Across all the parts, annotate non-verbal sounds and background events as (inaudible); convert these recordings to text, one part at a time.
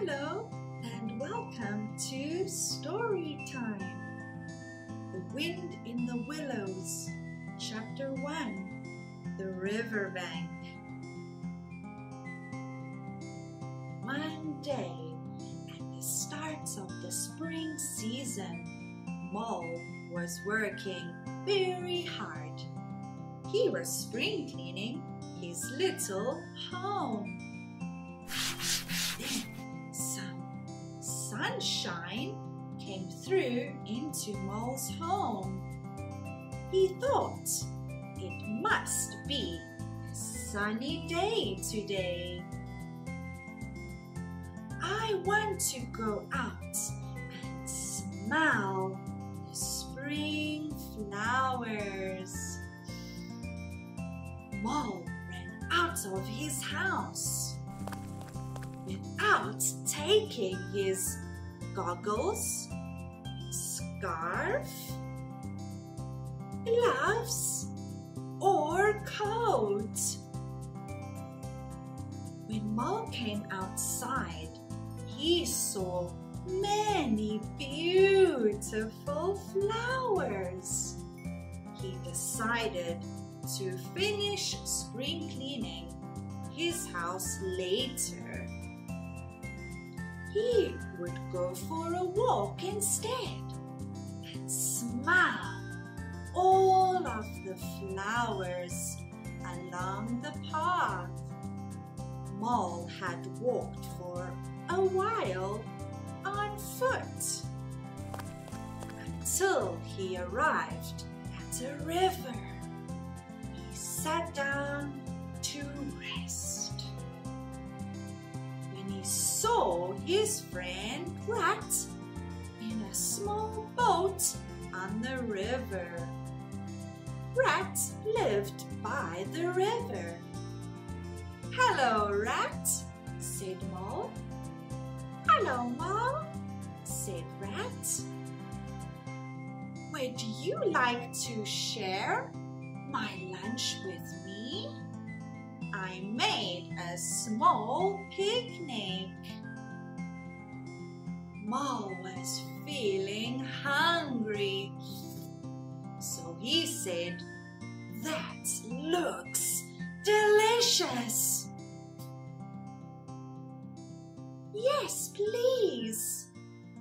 Hello and welcome to Story Time. The Wind in the Willows, Chapter 1 The Riverbank. One day, at the start of the spring season, Mole was working very hard. He was spring cleaning his little home. Some sunshine came through into Mole's home. He thought it must be a sunny day today. I want to go out and smell the spring flowers. Mole ran out of his house without taking his goggles, scarf, gloves, or coat. When Mole came outside, he saw many beautiful flowers. He decided to finish spring cleaning his house later. He would go for a walk instead and smile all of the flowers along the path. Mole had walked for a while on foot until he arrived at a river. He sat down to rest. His friend Rat in a small boat on the river. Rat lived by the river. Hello, Rat, said Mole. Hello, Mole, said Rat. Would you like to share my lunch with me? I made a small picnic. Mole was feeling hungry. So he said, That looks delicious. Yes, please.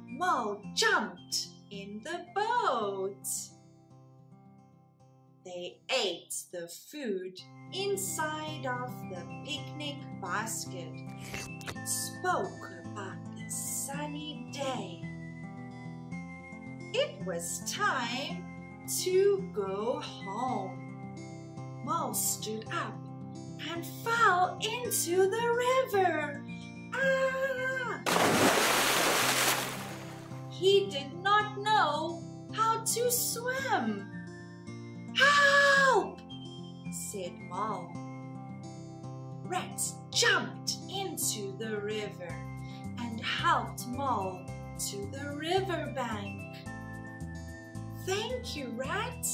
Mole jumped in the boat. They ate the food inside of the picnic basket spoke was time to go home. Mole stood up and fell into the river. Ah! He did not know how to swim. Help! said Mole. Rats jumped into the river and helped Mole to the riverbank. Thank you, Rat,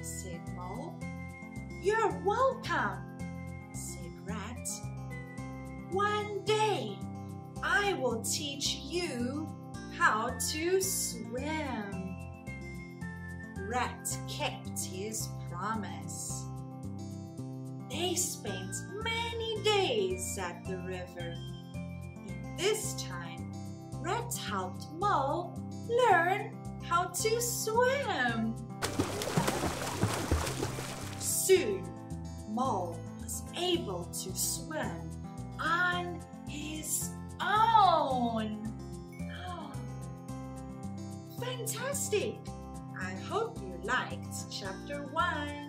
said Mole. You're welcome, said Rat. One day I will teach you how to swim. Rat kept his promise. They spent many days at the river. And this time, Rat helped Mole learn how to swim. Soon, Mole was able to swim on his own. (gasps) Fantastic! I hope you liked chapter 1.